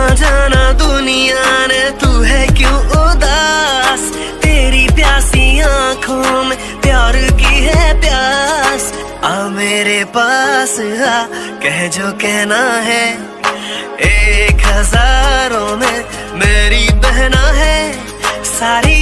ना जाना दुनिया ने तू है क्यों उदास? तेरी प्यासी आँखों में प्यार की है प्यास। आ मेरे पास, आ, कह जो कहना है। एक हज़ारों में मेरी बहना है। सारी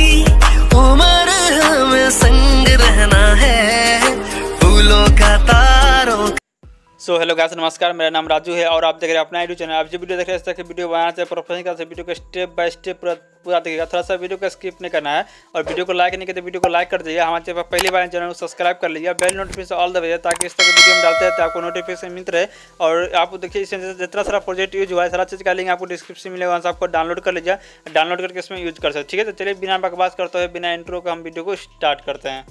सो हेलो गाइस नमस्कार, मेरा नाम राजू है और आप देख रहे हैं अपना यूट्यूब चैनल आप जो वीडियो देख रहे हैं वीडियो बनाना चाहिए प्रोफेशनल का वीडियो को स्टेप बाय स्टेप पूरा देखिएगा। थोड़ा सा वीडियो को स्किप नहीं करना है और वीडियो को लाइक नहीं करते वीडियो को लाइक कर दीजिए। हमारे चैनल पर पहली बार चैनल को सब्सक्राइब कर लीजिए। बेल नोटिफिकेशन ऑल द ताकि इस तरह की वीडियो हम डालते हैं तो आपको नोटिफिकेशन मिलते रहे। और आप देखिए इसमें जितना सारा प्रोजेक्ट यूज़ हुआ है, सारा चीज़ का लिंक आपको डिस्क्रिप्शन मिलेगा। वहाँ से आपको डाउनलोड कर लीजिए डाउनलोड करके इसमें यूज़ कर सकते ठीक है तो चलिए बिना बकवास करते हुए, बिना इंट्रो का हम वीडियो को स्टार्ट करते हैं।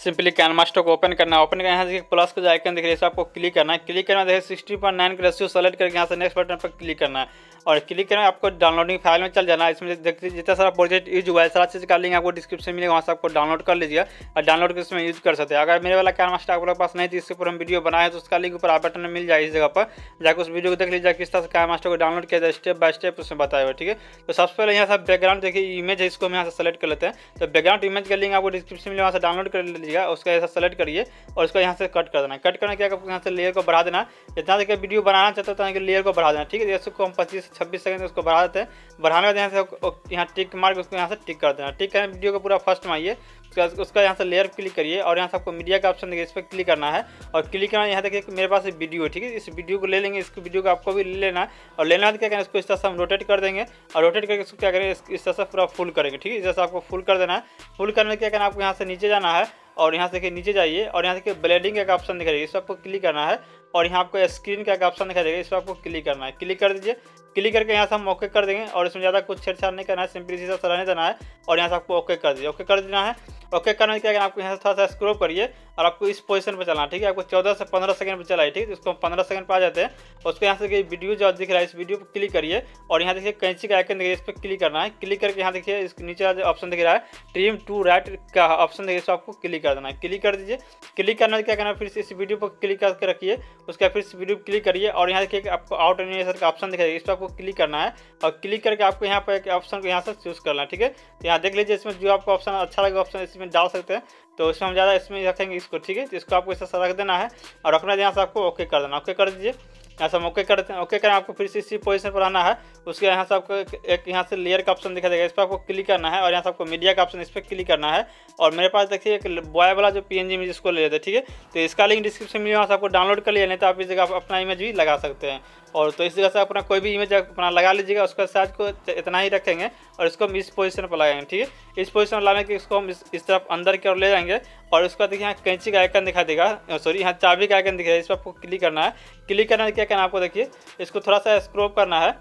सिंपली कैन मास्टर को ओपन करना है। ओपन करना यहाँ देखिए प्लस का जो आइकन दिख रही है आपको क्लिक करना है। क्लिक करना देखिए, सिक्सटी पॉइंट नाइन का रेशियो सेलेक्ट करके यहाँ से नेक्स्ट बटन पर क्लिक करना है। और क्लिक करना आपको डाउनलोडिंग फ़ाइल में चल जाना है। इसमें देखिए जितना सारा प्रोजेक्ट यूज़ हुआ है, सारा चीज़ का लिंक आपको डिस्क्रिप्शन मिलेगा, वहाँ से आपको डाउनलोड कर लीजिए और डाउनलोड कर इसमें यूज़ कर सकते हैं। अगर मेरे वाला कैन मास्टर आपके पास नहीं थी इसके ऊपर हम वीडियो बनाए तो उसका लिंक ऊपर आप बटन मिल जाए इस जगह पर। जाकर उस वीडियो को देख लीजिए, किस तरह से कैन मास्टर को डाउनलोड किया जाए स्टेप बाय स्टेप उसमें बताया हुआ ठीक है? तो सबसे पहले यहाँ से बैकग्राउंड देखिए इमेज है, इसको हम यहाँ से सेलेक्ट कर लेते हैं। तो बैकग्राउंड इमेज का लिंक आपको डिस्क्रिप्शन में वहाँ से डाउनलोड कर लीजिएगा, उसका ऐसा सेलेक्ट करिए और उसको यहाँ से कट कर देना। कट करना क्या आपको यहाँ से लेयर को बढ़ा देना। जितना देखिए वीडियो बनाना चाहते हो तो लेयर को बढ़ा देना, ठीक है? जैसे हम पच्चीस छब्बीस सेकंड उसको बढ़ा देते हैं, बढ़ाने के बाद यहाँ से यहाँ टिक मार के उसको यहाँ से टिक कर देना। टिक करें वीडियो को पूरा फ़र्स्ट में आइए। उसका उसका यहाँ से लेयर क्लिक करिए और यहाँ से आपको मीडिया का ऑप्शन देखिए, इस पर क्लिक करना है। और क्लिक करना, यहाँ देखिए मेरे पास वीडियो है, ठीक है? इस वीडियो को ले लेंगे इस वीडियो को आपको भी ले लेना है। और लेना क्या करें, इसको इस तरह से हम रोटेट कर देंगे। और रोटेट करके इसको क्या करें, इस तरह से पूरा फुल करेंगे, ठीक है? इस तरह से आपको फुल कर देना है। फुल करने क्या करना आपको यहाँ से नीचे जाना है। और यहाँ से देखिए, नीचे जाइए। और यहाँ देखिए ब्लेडिंग का ऑप्शन दिखाई देगा, इस पर आपको क्लिक करना है। और यहाँ आपको स्क्रीन का ऑप्शन दिखाई देगा, इस पर आपको क्लिक करना है। क्लिक कर दीजिए। क्लिक करके यहाँ से हम ओके कर देंगे। और इसमें ज़्यादा कुछ छेड़छाड़ नहीं करना है सिंपली इसी से रहने देना है। और यहाँ से आपको ओके कर दीजिए। ओके कर देना है। ओके, करने के आपको यहाँ से थोड़ा सा स्क्रोप करिए और आपको इस पोजीशन पर चलना ठीक है? आपको चौदह से पंद्रह सेकंड पर चलाइए, ठीक है? इसको पंद्रह सेकंड पर आ जाते हैं। उसको यहाँ से वीडियो जो दिख रहा है, इस वीडियो पर क्लिक करिए और यहाँ देखिए कैंची का आइकन देखिए, इस पर क्लिक करना है। क्लिक करके यहाँ देखिए, इस नीचे जो ऑप्शन दिख रहा है ट्रीम टू राइट का ऑप्शन देखिए इसको आपको क्लिक कर देना है। क्लिक कर दीजिए। क्लिक करना क्या करना फिर इस वीडियो पर क्लिक करके रखिए। उसका फिर इस वीडियो पर क्लिक करिए और यहाँ देखिए आपको आउट एनिमेशन का ऑप्शन दिखाई इस पर आपको क्लिक करना है और क्लिक करके आपको यहाँ पर एक ऑप्शन को यहाँ से चूज़ करना है, ठीक है? तो यहाँ देख लीजिए, इसमें जो आपको ऑप्शन अच्छा लगे ऑप्शन इसमें डाल सकते हैं। तो इसमें हम ज़्यादा इसमें रखेंगे इसको, ठीक है? तो इसको आपको इसे रख देना है और रखना यहाँ से आपको ओके कर देना। ओके कर दीजिए। यहाँ से हम ओके करते हैं। ओके करें आपको फिर से इसी पोजीशन पर आना है। उसके यहाँ से आपको एक यहाँ से लेयर का ऑप्शन दिखा देगा। इस पर आपको क्लिक करना है और यहाँ से आपको मीडिया का ऑप्शन इस पर क्लिक करना है। और मेरे पास देखिए एक बॉय वाला जो पी एन जी जिसको ले लेते हैं, ठीक है? तो इसका लिंक डिस्क्रिप्शन में वहाँ से आपको डाउनलोड कर लिया, नहीं तो आप इस जगह अपना इमेज भी लगा सकते हैं। और तो इस जगह से अपना कोई भी इमेज अपना लगा लीजिएगा उसका साइज़ को इतना ही रखेंगे और इसको हम इस पोजीशन पर लगाएँगे ठीक है? इस पोजीशन पर लाने के इसको हम इस, इस तरफ़ अंदर की ओर ले जाएँगे और उसका देखिए यहाँ कैंची का आइकन दिखा देगा सॉरी यहाँ चाबी का आइकन दिखेगा इस पर आपको क्लिक करना है। क्लिक करना है क्या करना आपको देखिए इसको थोड़ा सा स्क्रोप करना है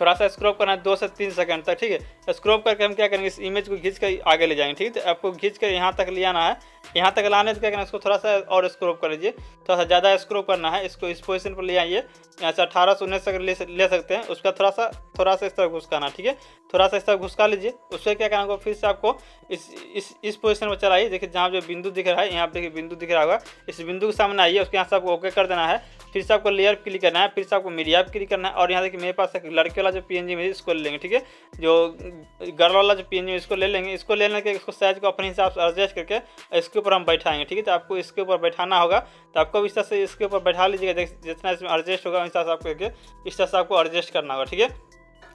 थोड़ा सा स्क्रॉप करना है दो से तीन सेकंड तक ठीक है? स्क्रॉप करके हम क्या करेंगे इस इमेज को खींच कर आगे ले जाएँगे ठीक है? तो आपको खींच कर यहाँ तक ले आना है यहाँ तक लाने से क्या करना है? इसको थोड़ा सा और स्क्रोप कर लीजिए। थोड़ा सा ज़्यादा स्क्रोप करना है। इसको इस पोजीशन पर ले आइए। यहाँ से अठारह सौ उन्नीस तक ले, सकते हैं। उसका थोड़ा सा थोड़ा सा इस तरह घुसकाना ठीक है? थोड़ा सा इस तरह घुसका लीजिए। उससे क्या करना होगा? फिर से आपको इस इस इस पोजीशन पर चलाइए। देखिए जहाँ जो बिंदु दिख रहा है यहाँ देखिए बिंदु दिख रहा होगा। इस बिंदु के सामने आइए। उसके यहाँ से आपको ओके कर देना है। फिर से आपको लेयर क्लिक करना है। फिर से आपको मीडिया पर क्लिक करना है। और यहाँ देखिए मेरे पास लड़के वाला जो पी एन इसको ले लेंगे ठीक है? जो गर्ल वाला जो पी इसको ले लेंगे। इसको ले लेके इसको साइज़ को अपने हिसाब से एडजस्ट करके इसके ऊपर हम बैठाएँगे, ठीक है? तो आपको इसके ऊपर बैठाना होगा। तो आपको इस तरह से इसके ऊपर बैठा लीजिएगा। जितना इसमें एडजस्ट होगा तरह से आपको इस तरह से आपको एडजस्ट करना होगा, ठीक है?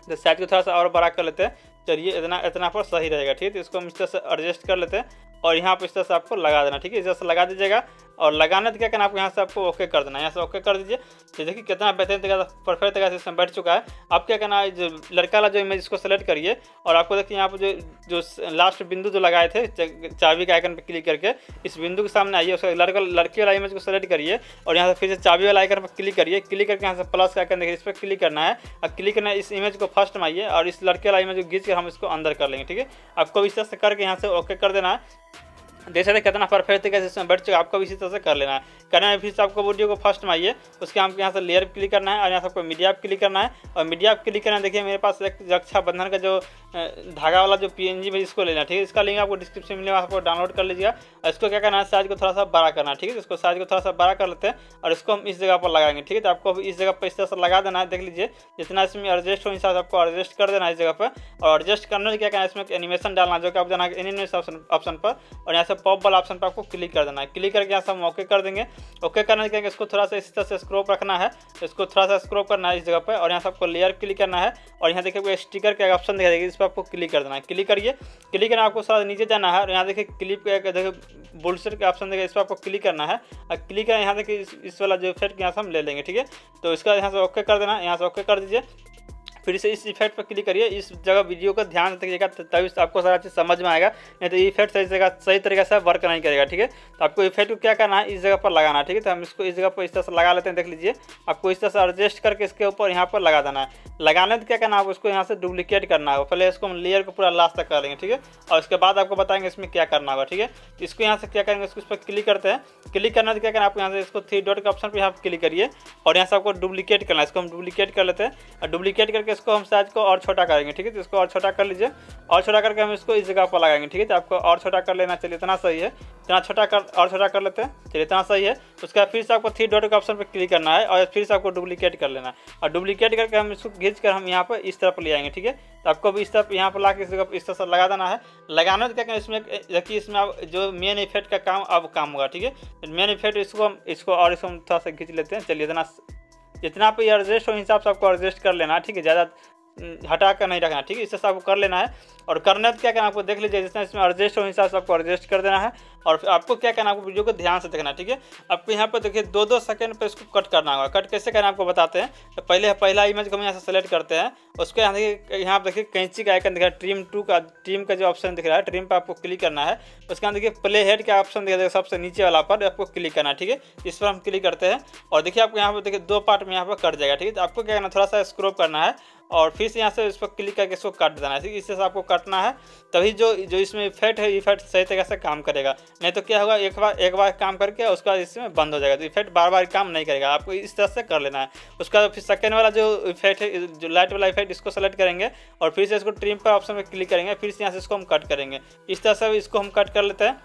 तो साइड को थोड़ा सा और बड़ा कर लेते हैं। चलिए, इतना इतना पर सही रहेगा, ठीक है? तो इसको हम इस तरह से एडजस्ट कर लेते हैं। और यहाँ पर इस तरह से आपको लगा देना, ठीक है? इस तरह से लगा दीजिएगा और लगाने तो क्या करना आपको यहाँ से आपको ओके कर देना यहाँ से ओके कर दीजिए। तो देखिए कितना बेहतरीन तरीका से परफेक्ट तरीका से इसमें बैठ चुका है। आप क्या करना है, जो लड़का वाला जो इमेज इसको सेलेक्ट करिए और आपको देखिए यहाँ पर जो जो लास्ट बिंदु जो लगाए थे चाबी के आइकन पर क्लिक करके, इस बिंदु के सामने आइए, उसका लड़का, लड़की वाला इमेज को सेलेक्ट करिए और यहाँ से फिर से चाबी वाला आइकन पर क्लिक करिए। क्लिक करके यहाँ से प्लस का आइकन देखिए, इस पर क्लिक करना है। और क्लिक करना इस इमेज को फ़र्स्ट में आइए और इस लड़के वाला इमेज को घींच कर हम इसको अंदर कर लेंगे, ठीक है? आपको इस तरह से करके यहाँ से ओके कर देना है। देख सकते कितना परफेक्ट तरीके से बैठ चुका आपको इसी तरह से कर लेना है। करना है, फिर से आपको वीडियो को फ़र्स्ट में आइए, उसके आपको यहाँ से लेयर क्लिक करना है और यहाँ से आपको मीडिया क्लिक करना है। और मीडिया क्लिक करना है, देखिए मेरे पास एक रक्षाबंधन का जो धागा वाला जो पी एन में इसको लेना, ठीक है? इसका लिंक आपको डिस्क्रिप्शन में आपको डाउनलोड कर लीजिएगा। और इसको क्या करना है? साइज़ को थोड़ा सा बड़ा करना ठीक है? इसको साइज़ को थोड़ा सा बड़ा कर लेते हैं और इसको हम इस जगह पर लगाएँगे, ठीक है? तो आपको इस जगह पर इस तरह से लगा देना है, देख लीजिए। जितना इसमें एडजस्ट हो हिसाब से आपको एडजस्ट कर देना है इस जगह पर। और एडजस्ट करने से क्या करना है? इसमें एनिमेशन डालना जो कि आप जाना एनिमेशन ऑप्शन ऑप्शन पर। और यहाँ से पॉप वाला ऑप्शन पर आपको क्लिक कर देना है। क्लिक करके यहाँ से हम ओके कर देंगे। ओके करने के इसको थोड़ा सा इस तरह से स्क्रोप रखना है। इसको थोड़ा सा स्क्रोप करना है इस जगह पर। और यहाँ से आपको लेयर क्लिक करना है। और यहाँ देखिए स्टिकर का ऑप्शन दिखाई देगा इस पर आपको क्लिक कर देना है। क्लिक करिए। क्लिक करना आपको थोड़ा नीचे जाना है और यहाँ देखिए क्लिप देखिए बुलसर का ऑप्शन देखिए इस पर आपको क्लिक करना है। और क्लिक करना यहाँ देखिए इस, वाला जो इफ़ेक्ट यहाँ से हम ले लेंगे ठीक है? तो इसका यहाँ से ओके कर देना यहाँ से ओके कर दीजिए। फिर से इस इफ़ेक्ट पर क्लिक करिए। इस जगह वीडियो का ध्यान रखिएगा तभी आपको सारा चीज़ समझ में आएगा। नहीं तो इफ़ेक्ट सही जगह, सही तरीके से वर्क नहीं करेगा, ठीक है? तो आपको इफ़ेक्ट को क्या करना है? इस जगह पर लगाना है, ठीक है? तो हम इसको इस जगह पर इस तरह से लगा लेते हैं, देख लीजिए। आपको इस तरह से एडजस्ट करके इसके ऊपर यहाँ पर लगा देना है। लगाने तो क्या करना है? उसको यहाँ से डुप्लीकेट करना होगा। पहले इसको हम लेयर को पूरा लास्ट तक कर लेंगे, ठीक है? और उसके बाद आपको बताएँगे इसमें क्या करना होगा, ठीक है? इसको यहाँ से क्या करेंगे? इसको इस पर क्लिक करते हैं। क्लिक करना तो क्या करना आपको यहाँ से इसको थ्री डॉट के ऑप्शन पर यहाँ क्लिक करिए। और यहाँ से आपको डुप्लीकेट करना है। इसको हम डुप्लीकेट कर लेते हैं। और डुप्लीकेट करके इसको हम साइज़ को और छोटा करेंगे, ठीक है? तो इसको और छोटा कर लीजिए। और छोटा करके हम इसको इस जगह पर लगाएँगे, ठीक है? तो आपको और छोटा कर लेना, चलिए, इतना सही है। इतना छोटा कर, और छोटा कर लेते हैं, चलिए, इतना सही है। उसके बाद फिर से आपको थ्री डॉट के ऑप्शन पर क्लिक करना है और फिर से आपको डुप्लीकेट कर लेना है। और डुप्लीकेट करके हम इसको खींच कर हम यहाँ पर इस तरफ़ ले आएँगे, ठीक है? तो आपको भी इस तरफ़, यहाँ पर ला के इस तरह से लगा देना है। लगाना क्या करें, इसमें देखिए इसमें अब जो मेन इफ़ेक्ट का काम अब काम होगा, ठीक है? मेन इफ़ेक्ट इसको हम, इसको और इसको हम थोड़ा सा खींच लेते हैं। चलिए, इतना जितना पे एडजस्ट हो हिसाब से आपको एडजस्ट कर लेना है ठीक है? ज़्यादा हटा कर नहीं रखना, ठीक है? इससे आपको कर लेना है। और करने तो क्या करना आपको देख लीजिए, जितना इसमें एडजस्ट हो हिसाब से आपको एडजस्ट कर देना है। और फिर आपको क्या करना है, आपको वीडियो को ध्यान से देखना ठीक है? आपको यहाँ पर देखिए दो दो सेकंड पर इसको कट करना होगा। कट कैसे करना आपको बताते हैं। तो पहले, पहला इमेज को हम यहाँ से सेलेक्ट करते हैं। उसके यहाँ देखिए, यहाँ पर देखिए, कैंची का आइकन दिख रहा है ट्रीम टू का ट्रीम का जो ऑप्शन दिख रहा है ट्रीम पर आपको क्लिक करना है। उसके यहाँ देखिए प्ले हेड का ऑप्शन दिखा सबसे नीचे वाला पर आपको क्लिक करना है, ठीक है? इस पर हम क्लिक करते हैं। और देखिए, आपको यहाँ पर देखिए, दो पार्ट में यहाँ पर कट जाएगा, ठीक है? तो आपको क्या करना थोड़ा सा स्क्रोप करना है। और फिर से यहाँ से इस पर क्लिक करके इसको काट देना है इससे आपको काटना है। तभी जो जो इसमें इफ़ेक्ट है इफ़ेक्ट सही तरीके से काम करेगा। नहीं तो क्या होगा, एक बार एक बार काम करके उसके बाद इसमें बंद हो जाएगा। तो इफ़ेक्ट बार बार काम नहीं करेगा। आपको इस तरह से कर लेना है। उसका फिर सेकेंड वाला जो इफ़ेक्ट है, जो लाइट वाला इफ़ेक्ट इसको सेलेक्ट करेंगे और फिर से इसको ट्रिम पर ऑप्शन पर क्लिक करेंगे। फिर से यहाँ से इसको हम कट करेंगे। इस तरह से इसको हम कट कर लेते हैं।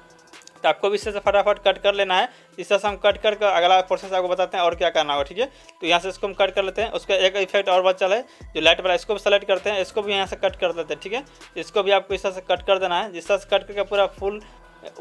तो आपको भी इससे फटाफट कट कर लेना है। इस तरह से हम कट कर अगला प्रोसेस आपको बताते हैं और क्या करना होगा, ठीक है? तो यहाँ से इसको हम कट कर लेते हैं। उसका एक इफ़ेक्ट और बचा है जो लाइट वाला, इसको भी सेलेक्ट करते हैं। इसको भी यहाँ से कट कर देते हैं, ठीक है? इसको भी आपको इस तरह से कट कर देना है। जिस तरह से कट करके पूरा फुल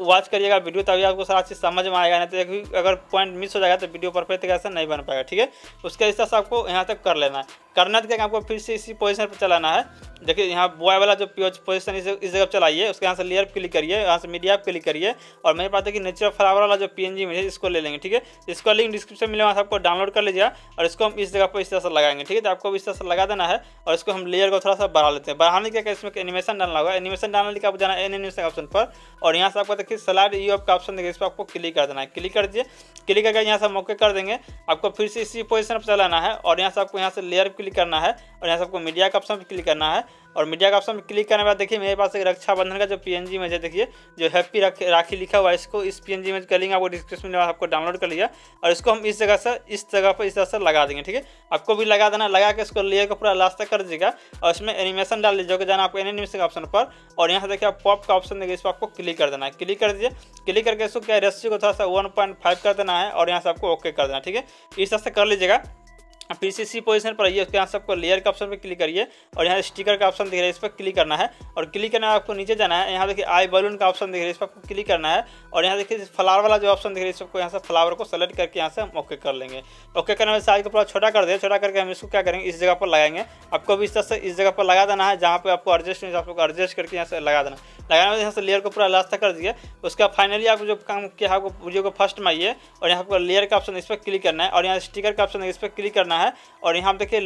वॉच करिएगा वीडियो तभी आपको सारा चीज़ समझ में आएगा नहीं तो एक भी अगर पॉइंट मिस हो जाएगा तो वीडियो परफेक्ट तरीके से नहीं बन पाएगा ठीक है उसके हिसाब से आपको यहाँ तक कर लेना है करना तो क्या आपको फिर से इसी पोजीशन पर चलाना है देखिए यहाँ बॉय वाला जो पोजीशन इस जगह चलाइए उसके यहाँ से लेयर क्लिक करिए यहाँ से मीडिया क्लिक करिए और मेरे पास देखिए नेचुरल फ्लावर वाला जो पी एन है इसको ले लेंगे ठीक है इसका लिंक डिस्क्रिप्शन मिलेगा आपको डाउनलोड कर लीजिए और इसको हम इस जगह पर इस तरह से लगाएँगे ठीक है तो आपको इस तरह से लगा देना है और इसको हम लेयर को थोड़ा सा बढ़ा लेते हैं बढ़ाने के इसमें एनिमेशन डालना होगा एनिमेशन डालने के आप जाना एनिमेशन ऑप्शन पर और यहाँ से आपको देखिए सलाड ई का ऑप्शन देखिए इस पर आपको क्लिक कर देना है। क्लिक कर दीजिए। क्लिक करके यहाँ से मौके कर देंगे। आपको फिर से इसी पोजिशन पर चलाना है और यहाँ से आपको यहाँ से लेयर क्लिक करना है और यहाँ से आपको मीडिया का ऑप्शन क्लिक करना है। और मीडिया का ऑप्शन में क्लिक करने के बाद देखिए, मेरे पास एक रक्षाबंधन का जो पीएनजी इमेज है, देखिए, जो हैप्पी राखी लिखा हुआ है, इसको इस पीएनजी इमेज का लिंक आपको डिस्क्रिप्शन में आपको डाउनलोड कर लिया और इसको हम इस जगह से, इस जगह पर इस तरह से लगा देंगे, ठीक है? आपको भी लगा देना, लगा के इसको लेयर को पूरा लास्ट तक कर दीजिएगा और इसमें एनिमेशन डाल लीजिएगा जाना आपको एनिमेशन ऑप्शन पर। और यहाँ से देखिए, आप पॉप का ऑप्शन देखिए इस पर आपको क्लिक कर देना है। क्लिक कर दीजिए क्लिक करके इसको क्या रेस्सी को थोड़ा सा वन कर देना है और यहाँ से आपको ओके कर देना ठीक है? इस तरह से कर लीजिएगा। पी सी सी पोजिशन पर आइए उसके यहाँ सबको लेयर का ऑप्शन पर क्लिक करिए और यहाँ स्टिकर का ऑप्शन दिख रहा है, इस पर क्लिक करना है और क्लिक करना है, आपको नीचे जाना है, यहाँ देखिए आई बलून का ऑप्शन दिख रहा है, इस पर आपको क्लिक करना है और यहाँ देखिए फ्लावर वाला जो ऑप्शन दिख रहा है इसको यहाँ से फ्लावर को सेलेक्ट करके यहाँ से हम ओके कर लेंगे। ओके करने में साइज़ को पूरा छोटा कर दे छोटा करके हम इसको क्या करेंगे, इस जगह पर लगाएँगे। आपको भी इस तरह से इस जगह पर लगा देना है, जहाँ पर आपको एडजस्ट नहीं आपको एडजस्ट करके यहाँ से लगा देना लगाने में यहाँ से लेयर को पूरा लास्ट तक कर दिए उसका फाइनली आप जो काम किया आपको वीडियो को फ़र्स्ट में आइए और यहाँ पर लेयर का ऑप्शन इस पर क्लिक करना है और यहाँ स्टिकर का ऑप्शन इस पर क्लिक करना है। और यहाँ पर देखिए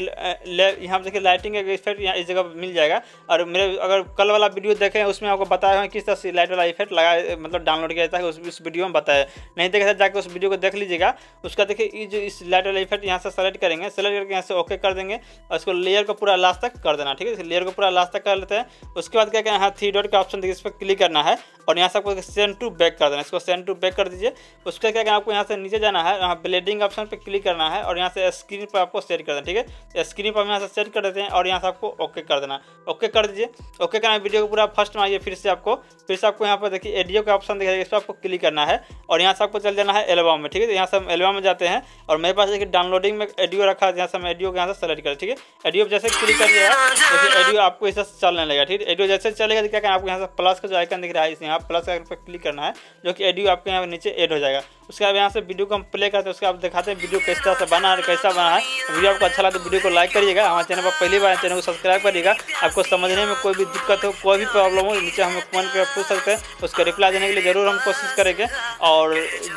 यहाँ देखिए लाइटिंग का इफ़ेक्ट यहाँ इस जगह मिल जाएगा। और मेरे अगर कल वाला वीडियो देखें उसमें आपको बताया है किस तरह से लाइट वाला इफ़ेक्ट लगा मतलब डाउनलोड किया जाता है उस, उस वीडियो में बताया नहीं देखे जाकर उस वीडियो को देख लीजिएगा। उसका देखिए ये जो इस लाइट वाला इफ़ेक्ट यहाँ से सेलेक्ट करेंगे सेलेक्ट करके यहाँ से ओके कर देंगे और उसको लेयर को पूरा लास्ट तक कर देना ठीक है? लेयर को पूरा लास्ट तक कर लेते हैं। उसके बाद क्या क्या यहाँ थ्री डॉट का ऑप्शन देखिए इस पर क्लिक करना है और यहाँ से आपको सेंड टू बैक कर देना इसको सेंड टू बैक कर दीजिए। उसके क्या करना आपको यहाँ से नीचे जाना है यहाँ ब्लेडिंग ऑप्शन पर क्लिक करना है और यहाँ से स्क्रीन पर आपको सेट कर देना, ठीक है? स्क्रीन पर हम यहाँ से सेट कर देते हैं और यहाँ से आपको ओके कर देना। ओके कर दीजिए। ओके करना वीडियो को पूरा फ़र्स्ट में आइए, फिर से आपको फिर से आपको यहाँ पर देखिए एडियो का ऑप्शन दिखाई इस पर आपको क्लिक करना है और यहाँ से आपको चल जाना है एल्बम में, ठीक है? यहाँ से हम एल्बम में जाते हैं और मेरे पास देखिए डाउनलोडिंग में एडियो रखा है यहाँ से हम एडियो को यहाँ से सेलेक्ट करें, ठीक है? एडियो जैसे क्लिक करिएगा जैसे एडियो आपको इसे चलने लगेगा, ठीक है? एडियो जैसे चलेगा तो क्या करना आपको यहाँ से प्लस का जो आइकन दिख रहा है, इस यहाँ प्लस का क्लिक करना है, जो कि एडियो आपके यहाँ नीचे एड हो जाएगा। उसके बाद यहाँ से वीडियो को हम प्ले करते हैं, उसके बाद दिखाते हैं वीडियो किस तरह से बना है, कैसा बना है। वीडियो आपको अच्छा लगा तो वीडियो को लाइक करिएगा, हमारे चैनल पर पहली बार चैनल को सब्सक्राइब करिएगा। आपको समझने में कोई भी दिक्कत हो, कोई भी प्रॉब्लम हो, नीचे हमें कमेंट कर पूछ सकते हैं, उसका रिप्लाई देने के लिए ज़रूर हम कोशिश करेंगे। और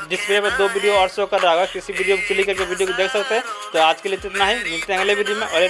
डिस्प्ले पर दो वीडियो और शो कर रहा होगा, किसी वीडियो को क्लिक करके वीडियो को देख सकते हैं। तो आज के लिए इतना ही, मिलते हैं अगले वीडियो में, और